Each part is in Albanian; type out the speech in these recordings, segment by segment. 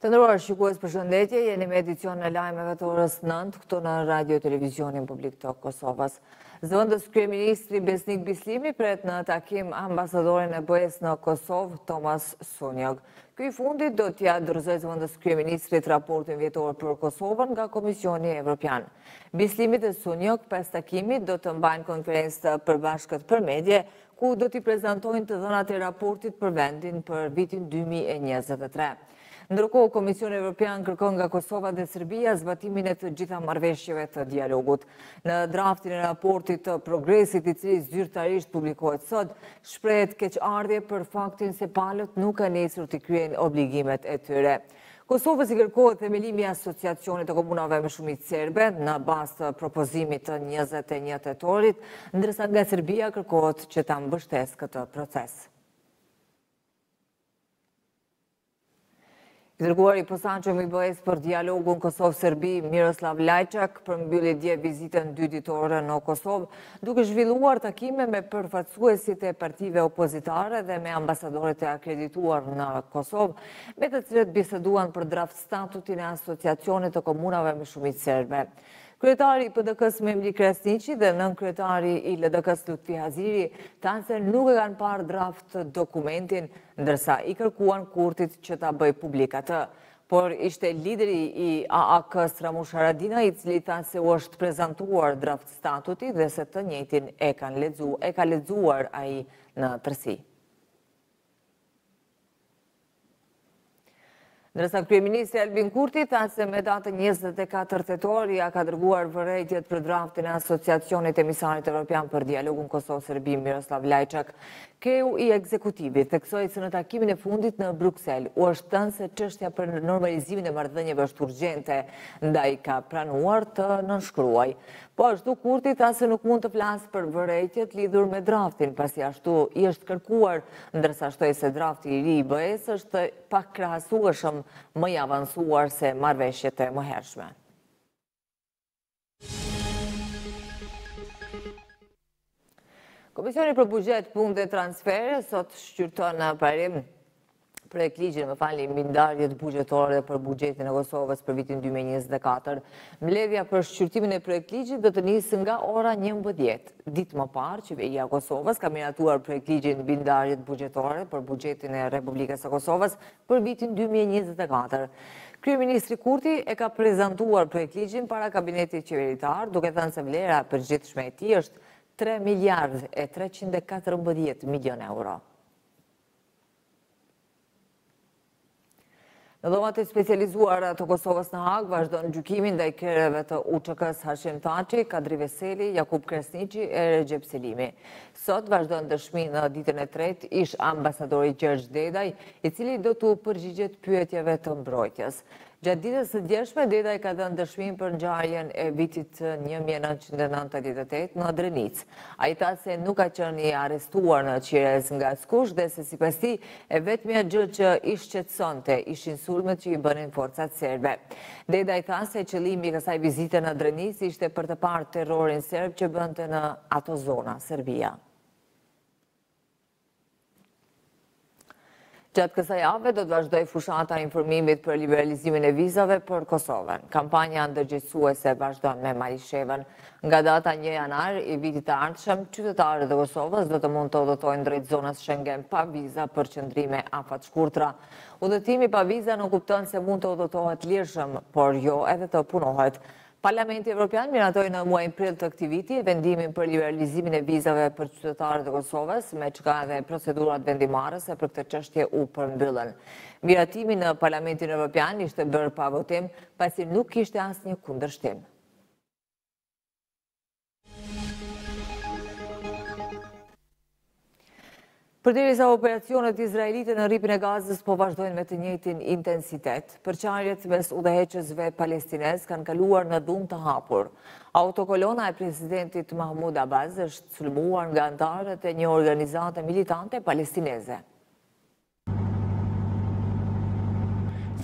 Të nderuar shikues përshëndetje, jeni me edicionin e lajmeve të orës 9, këtu në Radiotelevizionin Publik të Kosovës. Zëvendëskryeministri Besnik Bislimi pret në takim ambasadorin e BE-së në Kosovë, Tomas Sunjog. Ky i fundit do t'ia dorëzojë zëvendëskryeministrit raportin vjetor për Kosovën nga Komisioni Evropian. Bislimi dhe Sunjog pas takimit do të mbajnë konferencë të përbashkët për medie, ku do t'i prezantojnë të dhënat e raportit për vendin për vitin 2023. Ndërkohë, Komisioni Evropian kërkon nga Kosova dhe Serbia zbatimin e të gjitha marrëveshjeve të dialogut. Në draftin e raportit të progresit i cili zyrtarisht publikohet sot, shprehet keqardhje për faktin se palët nuk kanë nisur të kryejnë obligimet e tyre. Kosovës i kërkohet themelimi i Asociacionit të Komunave me Shumicë Serbe në bazë të propozimit të njëzet e një tetorit, ndërsa nga Serbia kërkohet që ta mbështesë këtë proces. I dërguari i posaçëm i BE-së për dialogun Kosovë-Serbi, Miroslav Lajçak, përmbylli dje vizitën dyditore në Kosovë, duke zhvilluar takime me përfaqësuesit e partive opozitare dhe me ambasadorët e akredituar në Kosovë, me të cilët biseduan për draft statutin e Asociacionit të komunave me shumicë serbe. Kryetari i PDK-së Memli Krasniqi dhe nënkryetari i LDK-së Lutfi Haziri thanë se nuk e kanë parë draft dokumentin, ndërsa i kërkuan Kurtit që ta bëjë publik atë. Por ishte lideri i AAK-së Ramush Haradinaj i cili tha se u është prezantuar draft statuti dhe se të njëjtin e ka lexuar ai në tërësi. Ndërsa kryeministri Albin Kurti tha se me datën njëzet e katër tetor ia ka dërguar vërejtjet për draftin e Asociacionit emisarit evropian për Dialogun Kosovë-Serbi Miroslav Lajçak, kreu i ekzekutivit theksoi se në takimin e fundit në Bruksel u është thënë se çështja për normalizimin e marrëdhënieve është urgjente, ndaj ka pranuar të nënshkruajë. Po ashtu Kurti tha se nuk mund të flasë për vërejtjet lidhur me draftin, pasi ashtu i është kërkuar ndërsa shtoi se drafti i ri i BE-së është pakrahasueshëm më i avansuar se marrëveshjet e mëhershme. Komisioni për Buxhet, Punë dhe Transfere sot shqyrton në parim projektligjin më falni mbi ndarjet buxhetore dhe për buxhetin e Kosovës për vitin 2024. Mbledhja për shqyrtimin e projektligjit do të nisë nga ora 11. ditë më parë, Qeveria e Kosovës ka miratuar projektligjin mbi ndarjet buxhetore për buxhetin e Republikës së Kosovës për vitin dy mijë e njëzet e katër. Kryeministri Kurti e ka prezantuar projektligjin para kabinetit qeveritar, duke thënë se vlera e përgjithshme e tij është tre miliardë e treqind e katërmbëdhjetë milionë euro. Në dhomat e specializuara të Kosovës në Hagë vazhdon gjykimi ndaj krerëve të UÇK-së Hashim Thaçi, Kadri Veseli, Jakup Krasniqi e Rexhep Selimi. Sot vazhdon dëshminë në ditën e tretë ish-ambasadori Gjergj Dedaj, i cili do t'u përgjigjet pyetjeve të mbrojtjes. Gjatë ditës së djeshme, Dedaj ka dhënë dëshminë për ngjarjen e vitit një mijë e nëntëqind e nëntëdhjetë e tetë në Drenicë. Ai tha se nuk ka qenë i arrestuar në Qirez nga askush dhe se sipas tij, e vetmja gjë që i shqetësonte, ishin sulmet që i bënin forcat serbe. Dedaj tha se qëllimi i kësaj vizite në Drenicë ishte për të parë terrorin serb që bënte në ato zona, Serbia. Gjatë kësaj jave do të vazhdojë fushata e informimit për liberalizimin e vizave për Kosovën. Kampanja ndërgjegjësuese vazhdon me Malishevën. Nga data një janar i vitit të ardhshëm, qytetarët e Kosovës do të mund të udhëtojnë drejt zonës Shengen pa viza për qëndrime afatshkurtra. Udhëtimi pa viza nënkupton se mund të udhëtohet lirshëm, por jo edhe të punohet. Parlamenti Evropian miratoi në muajin prill të këtij viti vendimin për liberalizimin e vizave për qytetarët e Kosovës, me çka edhe procedurat vendimmarrëse për këtë çështje u përmbyllën. Miratimi në Parlamentin Evropian ishte bërë pa votim, pasi nuk kishte asnjë kundërshtim. Përderisa operacionet izraelite në rripin e Gazës po vazhdojnë me të njëjtin intensitet, përçarjet mes udhëheqësve palestinezë kanë kaluar në dhunë të hapur. Autokolona e presidentit Mahmoud Abbas është sulmuar nga anëtarët e një organizate militante palestineze.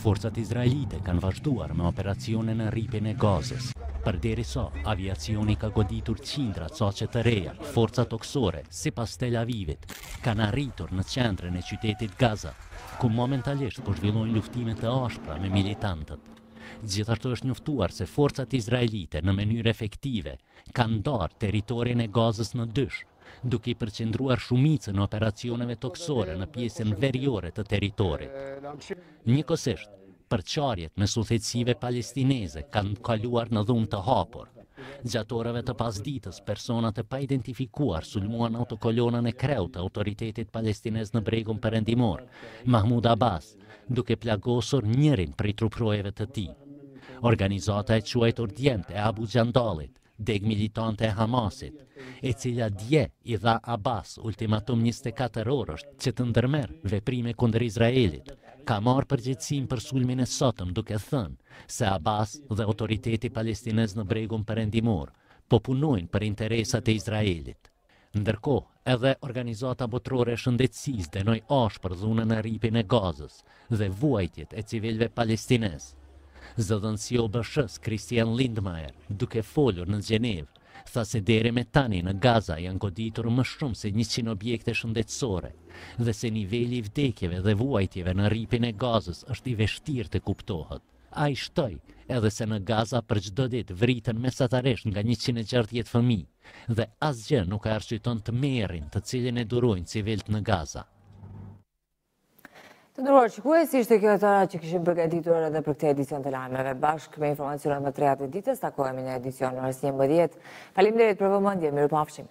Forcat izraelite kanë vazhduar me operacione në rripin e Gazës. Përderisa aviacioni ka goditur qindra caqe të reja, forcat tokësore, sipas Tel Avivit, kanë arritur në qendrën e qytetit Gaza, ku momentalisht po zhvillojnë luftime të ashpra me militantët. Gjithashtu është njoftuar se forcat izraelite në mënyrë efektive kanë ndarë territorin e Gazës në dysh, duke i përqendruar shumicën e operacioneve tokësore në pjesën veriore të territorit. Njëkohësisht, përçarjet mes udhëheqësive palestineze kanë kaluar në dhunë të hapur. Gjatë orëve të pasditës, persona të paidentifikuar sulmuan autokolonën e kreut të Autoritetit Palestinez në Bregun Perëndimor, Mahmoud Abbas, duke plagosur njërin prej truprojeve të tij. Organizata e quajtur Djemtë e Abu Xhandallit, degë militante e Hamasit, e cila dje i dha Abbas ultimatum 24 orësh që të ndërmerr veprime kundër Izraelit, ka marrë përgjegjësinë për sulmin e sotëm duke thënë se Abbas dhe Autoriteti Palestinez në Bregun Perëndimor po punojnë për interesat e Izraelit. Ndërkohë, edhe Organizata Botërore e Shëndetësisë dënoi ashpër dhunën në Rripin e Gazës dhe vuajtjet e civilëve palestinezë. Zëdhënësi i OBSH-së, Christian Lindmeier, duke folur në Gjenevë, tha se deri me tani në Gaza janë goditur më shumë se njëqind objekte shëndetësore dhe se niveli i vdekjeve dhe vuajtjeve në Rripin e Gazës është i vështirë të kuptohet. Ai shtoi edhe se në Gaza për çdo ditë vriten mesatarisht nga njëqind e gjashtëdhjetë fëmijë dhe asgjë nuk e arsyeton tmerrin të cilin e durojnë civilët në Gaza. Të nderuar shikues, ishte kjo e tëra që kishim përgatitur edhe për këtë edicion të lajmeve. Bashkë me informacionet më të reja të ditës, takohemi në edicionin e orës njëmbëdhjetë. Faleminderit për vëmendje, mirupafshim.